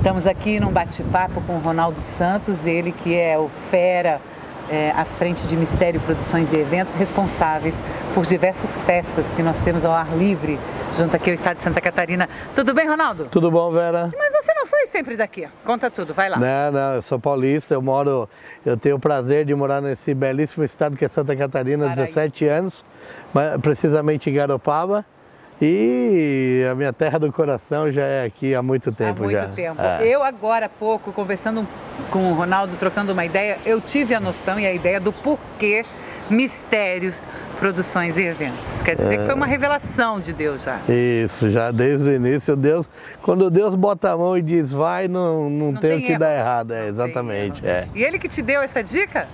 Estamos aqui num bate-papo com o Ronaldo Santos, ele que é o fera é, à frente de Mistério Produções e Eventos, responsáveis por diversas festas que nós temos ao ar livre, junto aqui ao estado de Santa Catarina. Tudo bem, Ronaldo? Tudo bom, Vera? Mas você não foi sempre daqui. Conta tudo, vai lá. Não, não, eu sou paulista, eu moro, eu tenho o prazer de morar nesse belíssimo estado que é Santa Catarina, há 17 anos, precisamente em Garopaba. E a minha terra do coração já é aqui há muito tempo. Há muito já. tempo. É. Eu agora há pouco, conversando com o Ronaldo, trocando uma ideia, eu tive a noção e a ideia do porquê mistérios, produções e eventos. Quer dizer é. que foi uma revelação de Deus já. Isso, já desde o início, Deus, quando Deus bota a mão e diz vai, não, não, não tem, o que erro. dar errado. É, exatamente. É. E ele que te deu essa dica?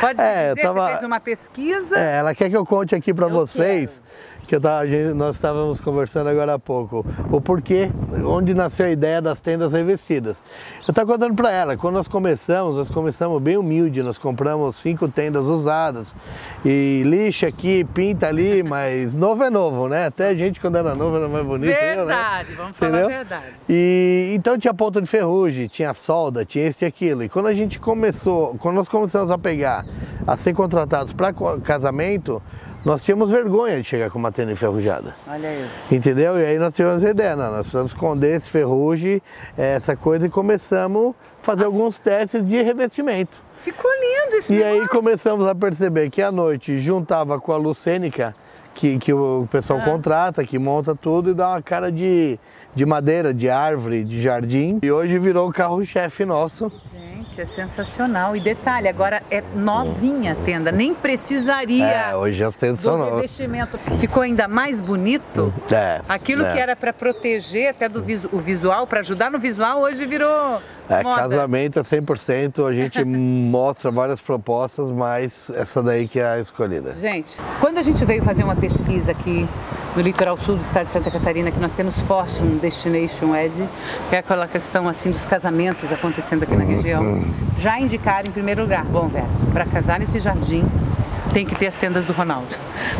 Pode é, dizer, tava... você fez uma pesquisa? É, ela quer que eu conte aqui para vocês. Quero que tava, nós estávamos conversando agora há pouco, o porquê, onde nasceu a ideia das tendas revestidas. Eu estava contando para ela, quando nós começamos, nós começamos bem humilde, nós compramos cinco tendas usadas e lixa aqui, pinta ali, mas novo é novo, né? Até a gente quando era novo era mais bonito. Verdade, eu, né? vamos falar a verdade. E, então tinha ponta de ferrugem, tinha solda, tinha isso e aquilo. E quando a gente começou, quando nós começamos a pegar, a ser contratados para casamento, nós tínhamos vergonha de chegar com uma tenda enferrujada. Olha isso. Entendeu? E aí nós tivemos a ideia, não, nós precisamos esconder esse ferrugem, essa coisa, e começamos a fazer Nossa. alguns testes de revestimento. Ficou lindo isso. E negócio. aí começamos a perceber que à noite juntava com a luz cênica, que, que o pessoal ah. contrata, que monta tudo e dá uma cara de, de madeira, de árvore, de jardim. E hoje virou o carro-chefe nosso. Gente, é sensacional. E detalhe, agora é novinha a tenda, nem precisaria. É, hoje as tendas são novas. revestimento. Ficou ainda mais bonito. É. Aquilo é. que era para proteger até do visu o visual, para ajudar no visual, hoje virou é, moda. casamento é 100%, a gente mostra várias propostas, mas essa daí que é a escolhida. Gente, quando a gente veio fazer uma pesquisa aqui no litoral sul do estado de Santa Catarina, que nós temos forte no Destination Ed, que é aquela questão assim dos casamentos acontecendo aqui na região, uhum. já indicaram em primeiro lugar, bom, velho, para casar nesse jardim tem que ter as tendas do Ronaldo,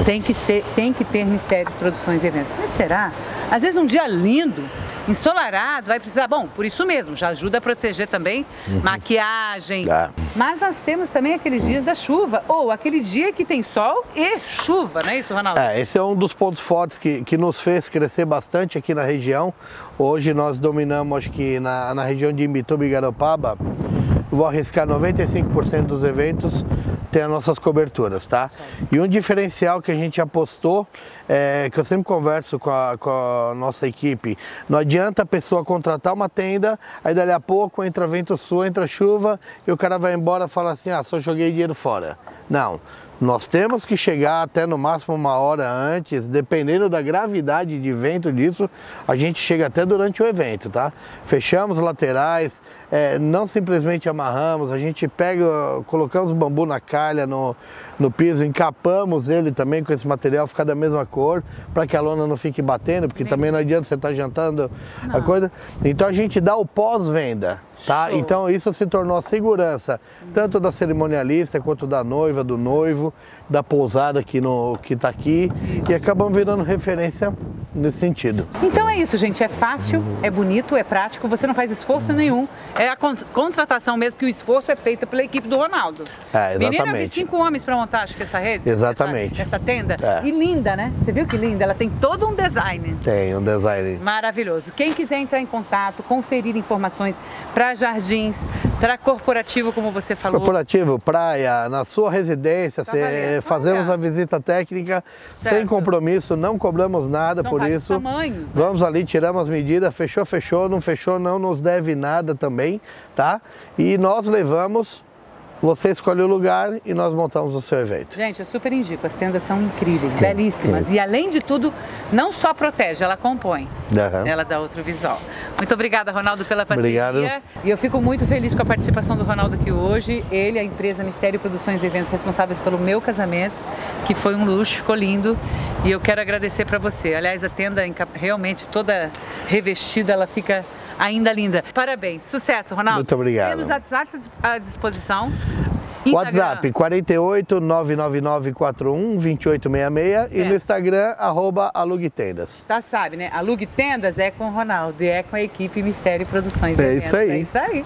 tem que ter, tem que ter Mistério de Produções e Eventos. Mas será? Às vezes um dia lindo, ensolarado, vai precisar, bom, por isso mesmo, já ajuda a proteger também uhum. maquiagem. Mas nós temos também aqueles dias da chuva, ou aquele dia que tem sol e chuva, não é isso, Ronaldo? É, esse é um dos pontos fortes que, que nos fez crescer bastante aqui na região. Hoje nós dominamos, acho que na, na região de Imbituba e Garopaba, vou arriscar 95% dos eventos tem as nossas coberturas, tá? E um diferencial que a gente apostou, é, que eu sempre converso com a, com a, nossa equipe, não adianta a pessoa contratar uma tenda, aí dali a pouco entra vento sul, entra chuva, e o cara vai embora e fala assim, ah, só joguei dinheiro fora. Não, nós temos que chegar até no máximo uma hora antes, dependendo da gravidade de vento disso, a gente chega até durante o evento, tá? Fechamos laterais, é, não simplesmente amarramos, a gente pega, colocamos bambu na calha, no, no piso, encapamos ele também com esse material, ficar da mesma cor, para que a lona não fique batendo, porque Sim. também não adianta você estar tá jantando não. a coisa. Então a gente dá o pós-venda. Tá? Então isso se tornou a segurança tanto da cerimonialista quanto da noiva, do noivo, da pousada que no que está aqui e acabam virando referência nesse sentido. Então é isso, gente. É fácil, é bonito, é prático. Você não faz esforço nenhum. É a contratação mesmo que o esforço é feito pela equipe do Ronaldo. É, exatamente. Menina, vi cinco homens para montar, acho que essa rede. Exatamente. Essa, essa tenda. É. E linda, né? Você viu que linda? Ela tem todo um design. Tem um design. Maravilhoso. Quem quiser entrar em contato, conferir informações para jardins, para corporativo, como você falou. Corporativo, praia, na sua residência, fazemos a visita técnica certo. sem compromisso, não cobramos nada São por isso. Tamanhos, né? Vamos ali, tiramos as medidas, fechou, fechou, não fechou, não nos deve nada também, tá? E nós levamos você escolhe o lugar e nós montamos o seu evento. Gente, eu super indico. As tendas são incríveis, belíssimas. E além de tudo, não só protege, ela compõe. Uhum. Ela dá outro visual. Muito obrigada, Ronaldo, pela parceria. Obrigado. E eu fico muito feliz com a participação do Ronaldo aqui hoje. Ele, a empresa Mistério Produções e Eventos, responsáveis pelo meu casamento, que foi um luxo, ficou lindo. E eu quero agradecer para você. Aliás, a tenda realmente toda revestida, ela fica ainda linda. Parabéns, sucesso, Ronaldo. Muito obrigado. Temos WhatsApp à disposição. WhatsApp 48 99941 2866 e no Instagram arroba Alugue Tendas. Tá sabe, né? Alugue Tendas é com o Ronaldo e é com a equipe Mistério Produções. É isso aí. É isso aí.